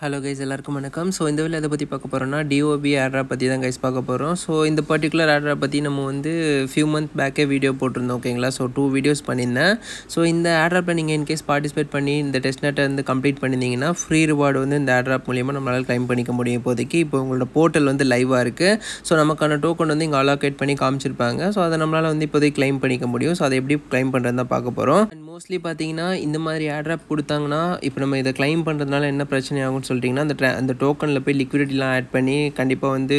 Hello guys எல்லாருக்கும் வணக்கம். So இந்த வேலை எதை பற்றி பார்க்க போகிறோம்னா டிஓபி ஆட்ரா பற்றி தான் கைஸ் பார்க்க போகிறோம் ஸோ இந்த பர்டிகுலர் ஆட்ரா பற்றி நம்ம வந்து ஃபியூ மந்த் பேக்கே வீடியோ போட்டிருந்தோம் ஓகேங்களா ஸோ டூ வீடியோஸ் பண்ணியிருந்தேன். ஸோ இந்த ஆட்ராப்பில் நீங்கள் இன்கேஸ் பார்ட்டிசிபேட் பண்ணி இந்த டெஸ்ட் நெட்டை வந்து கம்ப்ளீட் பண்ணியிருந்தீங்கன்னா ஃப்ரீ ரிவார்டு வந்து இந்த ஆட்ராப் மூலியமாக நம்மளால் கிளைம் பண்ணிக்க முடியும் இப்போதைக்கு. இப்போ உங்களோட போர்ட்டல் வந்து லைவாக இருக்குது ஸோ நமக்கான டோக்கன் வந்து இங்கே அலோகேட் பண்ணி காமிச்சிருப்பாங்க. ஸோ அதை நம்மளால் வந்து இப்போதைக்கு கிளைம் பண்ணிக்க முடியும். ஸோ அதை எப்படி கிளைம் பண்ணுறது தான் பார்க்க போகிறோம் மோஸ்ட்லி பார்த்தீங்கன்னா இந்த மாதிரி ஆட்ராப் கொடுத்தாங்கன்னா இப்போ நம்ம இதை கிளைம் பண்ணுறதுனால என்ன பிரச்சனை ஆகும்னு சொல்லிட்டிங்கன்னா அந்த ட்ரா அந்த டோக்கனில் போய் லிக்விடிட்டிலாம் ஆட் பண்ணி கண்டிப்பாக வந்து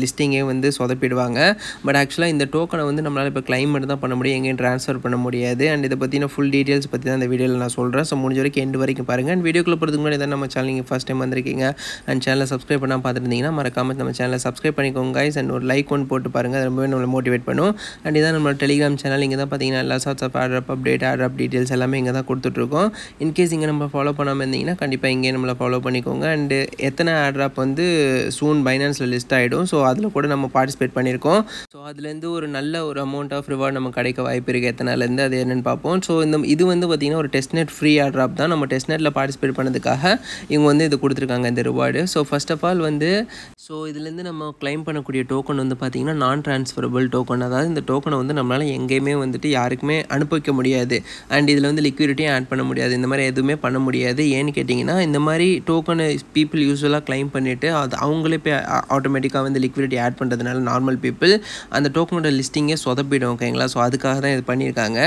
லிஸ்டிங்கே வந்து சொதப்பிடுவாங்க. பட் ஆக்சுவலாக இந்த டோக்கனை வந்து நம்மளால் இப்போ கிளைம் மட்டும் தான் பண்ண முடியும். எங்கேயும் ட்ரான்ஸ்ஃபர் பண்ண முடியாது. அண்ட் இதை பற்றின ஃபுல் டீட்டெயில்ஸ் பற்றி தான் இந்த வீடியோவில் நான் சொல்கிறேன் ஸோ முடிஞ்ச வரைக்கும் எண்டு வரைக்கும் பாருங்கள் அண்ட் வீடியோக்குள்ள போகிறதுக்கு முன்னாடி தான் நம்ம சேனல் நீங்கள் ஃபஸ்ட் டைம் வந்திருக்கீங்க அண்ட் சேனலை சப்ஸ்கிரைப் பண்ணால் பார்த்துருந்தீங்கன்னா மறக்காமல் நம்ம சேனலை சப்ஸ்கிரைப் பண்ணிக்கோங்க கைஸ் அண்ட் ஒரு லைக் ஒன்று போட்டு பாருங்கள் அது ரொம்பவே நம்மளை மோட்டிவேட் பண்ணும். அண்ட் இதான் நம்ம டெலிகிராம் சேனல் இங்கே தான் பார்த்தீங்கன்னா எல்லா sorts of order update airdrop details எல்லாமே இங்கே தான் கொடுத்துட்ருக்கோம். இன்கேஸ் இங்கே நம்ம ஃபாலோ பண்ணாமல் இருந்தீங்கன்னா கண்டிப்பாக இங்கே நம்மளை ஃபாலோ பண்ணிக்கோங்க. அண்டு எத்தனை ஆட்ராப் வந்து சூன் பைனான்ஸில் லிஸ்ட் ஆகிடும் ஸோ அதில் கூட நம்ம பார்ட்டிசிபேட் பண்ணியிருக்கோம். ஸோ அதுலேருந்து ஒரு நல்ல ஒரு அமௌண்ட் ஆஃப் ரிவார்ட் நம்ம கிடைக்க வாய்ப்பு இருக்குது எத்தனாலேருந்து அது என்னென்னு பார்ப்போம். ஸோ இந்த இது வந்து பார்த்திங்கன்னா ஒரு டெஸ்ட் நெட் ஃப்ரீ ஆட்ராப் தான். நம்ம டெஸ்ட் நெட்டில் பார்ட்டிசிபேட் பண்ணதுக்காக இவங்க வந்து இது கொடுத்துருக்காங்க இந்த reward so first of all வந்து ஸோ இதுலேருந்து நம்ம கிளைம் பண்ணக்கூடிய டோக்கன் வந்து பார்த்திங்கன்னா நான் ட்ரான்ஸ்ஃபரபிள் டோக்கன் அதாவது இந்த டோக்கனை வந்து நம்மளால் எங்கேயுமே வந்துட்டு யாருக்குமே அனுப்பிக்க முடியாது. அண்ட் இதில் வந்து லிக்விடிட்டியும் ஆட் பண்ண முடியாது. இந்த மாதிரி எதுவுமே பண்ண முடியாது. ஏன்னு கேட்டிங்கன்னா இந்த மாதிரி டோக்கனை பீப்புள் யூஸ்வலாக கிளைம் பண்ணிவிட்டு அது அவங்களே போய் ஆட்டோமேட்டிக்காக வந்து லிக்விடிட்டி ஆட் பண்ணுறதுனால நார்மல் பீப்புள் அந்த டோக்கனோட லிஸ்டிங்கே சொதப்பிடும் ஓகேங்களா ஸோ அதுக்காக தான் இது பண்ணியிருக்காங்க.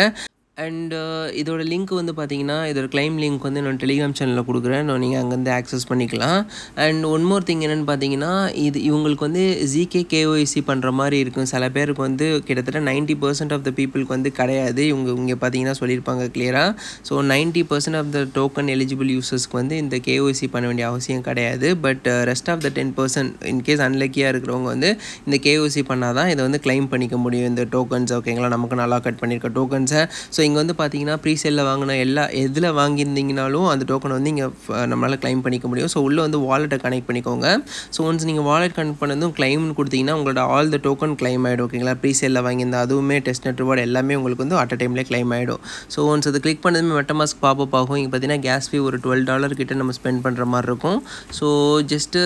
அண்ட் uh, இதோட லிங்க் வந்து பார்த்தீங்கன்னா இதோட கிளைம் லிங்க் வந்து நான் டெலிகிராம் சேனலில் கொடுக்குறேன். நான் நீங்கள் அங்கேருந்து ஆக்சஸ் பண்ணிக்கலாம். அண்ட் ஒன் மோர் திங் என்னென்னு பார்த்தீங்கன்னா இது இவங்களுக்கு வந்து ஜிகே கேஒய்சி பண்ணுற மாதிரி இருக்கும். சில பேருக்கு வந்து கிட்டத்தட்ட நைன்ட்டி பர்சன்ட் ஆஃப் த பீப்புளுக்கு வந்து கிடையாது. இவங்க இங்கே பார்த்தீங்கன்னா சொல்லியிருப்பாங்க கிளியராக so ninety percent of the token eligible யூசர்ஸ்க்கு வந்து இந்த கேஒய்சி பண்ண வேண்டிய அவசியம் கிடையாது. But rest of the ten percent in case அன்லக்கியாக இருக்கிறவங்க வந்து இந்த கேஒய்சி பண்ணால் தான் இதை வந்து கிளைம் பண்ணிக்க முடியும். இந்த டோக்கன்ஸ் ஓகேங்களா நமக்கு நல்லா கட் பண்ணியிருக்க டோக்கன்ஸை ஸோ இங்கே வந்து பார்த்தீங்கன்னா ப்ரீசேலில் வாங்கின எல்லா எதில் வாங்கியிருந்தீங்கனாலும் அந்த டோக்கனை வந்து இங்கே நம்மளால் கிளைம் பண்ணிக்க முடியும். ஸோ உள்ளே வந்து வாலெட்டை கனெக்ட் பண்ணிக்கோங்க. ஸோ ஒன்ஸ் நீங்கள் வாலெட் கனெக்ட் பண்ணதும் கிளைம்னு கொடுத்தீங்கன்னா உங்களோட ஆல் த டோக்கன் கிளைம் ஆகிடும் ஓகேங்களா ப்ரீசேலில் வாங்கியிருந்த அதுவுமே டெஸ்ட் நெட் ரிவார்டு எல்லாமே உங்களுக்கு வந்து அட் அ டைம்லேயே கிளைம் ஆகிடும் ஸோ ஒன்ஸ் அது கிளிக் பண்ணதுமே மெட்டமாஸ்க் பாப்பப் ஆகும். இங்கே பார்த்தீங்கன்னா கேஸ் ஃபீ ஒரு டுவெல் டாலர் கிட்ட நம்ம ஸ்பெண்ட் பண்ணுற மாதிரி இருக்கும். ஸோ ஜஸ்ட்டு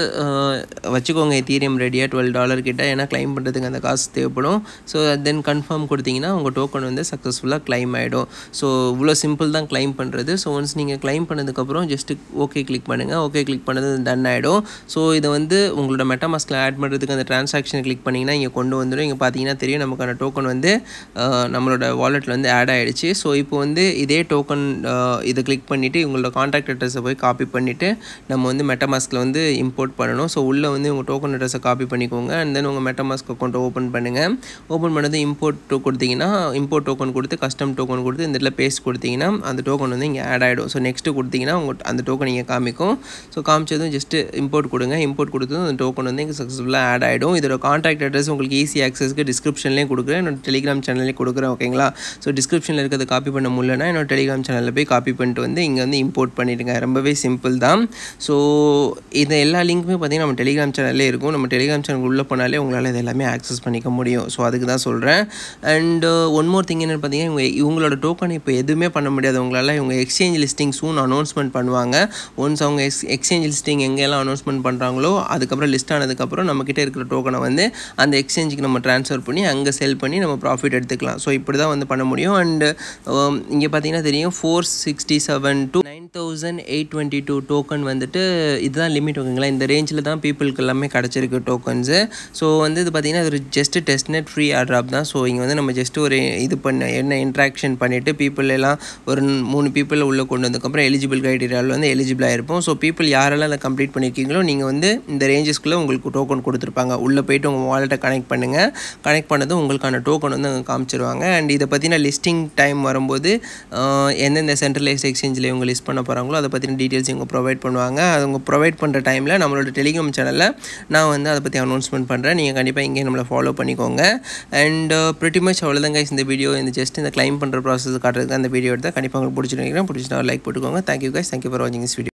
வச்சுக்கோங்க எத்தீரியம் ரெடியாக டுவெல் டாலர் கிட்ட. ஏன்னா கிளைம் பண்ணுறதுக்கு அந்த காசு தேவைப்படும். ஸோ தென் கன்ஃபார்ம் கொடுத்தீங்கன்னா உங்கள் டோக்கன் வந்து சக்ஸஸ்ஃபுல்லாக கிளைம் ஆகிடும் ஸோ இவ்வளோ சிம்பிள் தான் கிளைம் பண்ணுறது ஸோ ஒன்ஸ் நீங்கள் கிளைம் பண்ணதுக்கப்புறம் ஜஸ்ட்டு ஓகே கிளிக் பண்ணுங்கள் ஓகே கிளிக் பண்ணது டன் ஆகிடும். ஸோ இதை வந்து உங்களோட மெட்டாமாஸ்கில் ஆட் பண்ணுறதுக்கு அந்த ட்ரான்சாக்ஷன் கிளிக் பண்ணிங்கன்னா இங்கே கொண்டு வந்துடும் இங்கே பார்த்தீங்கன்னா தெரியும் நமக்கான டோக்கன் வந்து நம்மளோட வாலெட்டில் வந்து ஆட் ஆகிடுச்சு ஸோ இப்போ வந்து இதே டோக்கன் இதை கிளிக் பண்ணிவிட்டு உங்களோட கான்டாக்ட் அட்ரஸை போய் காப்பி பண்ணிவிட்டு நம்ம வந்து மெட்டாமாஸ்கில் வந்து இம்போர்ட் பண்ணணும். ஸோ உள்ளே வந்து உங்கள் டோக்கன் அட்ரஸை காப்பி பண்ணிக்கோங்க. அண்ட் தென் உங்கள் மெட்டாமாஸ்க் அக்கௌண்ட்டை ஓப்பன் பண்ணுங்கள் ஓப்பன் பண்ணது இம்போர்ட் கொடுத்தீங்கன்னா இம்போர்ட் டோக்கன் கொடுத்து கஸ்டம் டோக்கன் கொடுத்து இந்த இடத்துல பேஸ்ட் கொடுத்தீங்கன்னா அந்த டோக்கன் வந்து இங்கே ஆட் ஆகிடும் ஸோ நெக்ஸ்ட்டு கொடுத்தீங்கன்னா உங்கள் அந்த டோக்கன் இங்கே காமிக்கும். ஸோ காமிச்சதும் ஜஸ்ட்டு இம்போர்ட் கொடுங்க. இம்போர்ட் கொடுத்ததும் அந்த டோக்கன் வந்து இங்கே சக்ஸஸ்ஃபுல்லாக ஆட் ஆகிடும் இதோட காண்டாக்ட் அட்ரஸ் உங்களுக்கு ஈஸி ஆக்சஸ்க்கு டிஸ்கிரிப்ஷன்லேயும் கொடுக்குறேன். என்னோட டெலிகிராம் சேனல்லே கொடுக்குறேன் ஓகேங்களா ஸோ டிஸ்கிரிப்ஷனில் இருக்கிறத காப்பி பண்ண முடியலன்னா என்னோட டெலிகிராம் சேனலில் போய் காப்பி பண்ணிட்டு வந்து இங்கே வந்து இம்போர்ட் பண்ணிடுங்க. ரொம்பவே சிம்பிள் தான். ஸோ இந்த எல்லா லிங்க்குமே பார்த்தீங்கன்னா நம்ம டெலிகிராம் சேனல்லே இருக்கும். நம்ம டெலிகிராம் சேனல் உள்ளே போனாலே உங்களால் இது எல்லாமே ஆக்சஸ் பண்ணிக்க முடியும். ஸோ அதுக்கு தான் சொல்கிறேன் and one uh, more thing என்னென்னு பார்த்தீங்கன்னா இவங்க இவங்களோட டோக்கன் இப்போ எதுவுமே பண்ண முடியாது. உங்களால் இவங்க எக்ஸ்சேஞ்ச் லிஸ்டிங் சூன் அனௌன்ஸ்மெண்ட் பண்ணுவாங்க. ஒன்ஸ் அவங்க எக்ஸ் எக்ஸ்சேஞ்ச் லிஸ்டிங் எங்கெல்லாம் அனௌன்ஸ்மெண்ட் பண்ணுறாங்களோ அதுக்கப்புறம் லிஸ்ட் ஆனதுக்கப்புறம் நம்மக்கிட்ட இருக்கிற டோக்கனை வந்து அந்த எக்ஸ்சேஞ்சுக்கு நம்ம ட்ரான்ஸ்ஃபர் பண்ணி அங்கே செல் பண்ணி நம்ம ப்ராஃபிட் எடுத்துக்கலாம். ஸோ இப்படி தான் வந்து பண்ண முடியும். அண்டு um, இங்கே பார்த்தீங்கன்னா தெரியும் four sixty seven two nine thousand eight twenty two token வந்துட்டு இதுதான் லிமிட் ஓகேங்களா? இந்த ரேஞ்சில் தான் பீப்புளுக்கு எல்லாமே கிடச்சிருக்கு டோக்கன்ஸு ஸோ வந்து இது பார்த்திங்கன்னா ஒரு just test net free airdrop தான். ஸோ இங்கே வந்து நம்ம ஜஸ்ட்டு ஒரு இது பண்ண என்ன இன்ட்ராக்ஷன் பண்ணிவிட்டு பீப்புள் எல்லாம் ஒரு மூணு பீப்புள் உள்ளே கொண்டு வந்ததுக்கப்புறம் எலிஜிபிள் க்ரைட்டீரியாவில் வந்து எலிஜிபிளாக இருப்போம் ஸோ பீப்புள் யாரெல்லாம் அதை கம்ப்ளீட் பண்ணியிருக்கீங்களோ நீங்கள் வந்து இந்த ரேஞ்சஸ்க்குள்ளே உங்களுக்கு டோக்கன் கொடுத்துருப்பாங்க. உள்ளே போயிட்டு உங்கள் வாலெட்டை கனெக்ட் பண்ணுங்கள் கனெக்ட் பண்ணதும் உங்களுக்கான டோக்கன் வந்து அங்கே காமிச்சிருவாங்க. அண்ட் இதை பற்றின லிஸ்டிங் டைம் வரும்போது எந்தெந்த சென்ட்ரலைஸ் எக்ஸ்சேஞ்சில் இவங்க லிஸ்ட் பண்ண போகிறாங்களோ அதை பற்றின டீட்டெயில்ஸ் இவங்க ப்ரொவைட் பண்ணுவாங்க. அவங்க ப்ரொவைட் பண்ணுற டைமில் நம்மளோட டெலிகிராம் சேனலில் நான் வந்து அதை பற்றி அனௌன்ஸ்மெண்ட் பண்ணுறேன் நீங்கள் கண்டிப்பாக இங்கே நம்மளை ஃபாலோ பண்ணிக்கோங்க. அண்ட் ப்ரிட்டி மச் அவ்வளோதாங்க இந்த வீடியோ இந்த ஜஸ்ட் இந்த கிளைம் பண்ணுற ப்ராசஸ் காட்டுறதுக்கு அந்த வீடியோ எடுத்தால் கண்டிப்பாக உங்களுக்கு பிடிச்சிருக்கேன் பிடிச்சிட்டா லைக் போட்டுக்கோங்க. Thank you guys thank you for வாட்சிங் திஸ் வீடியோ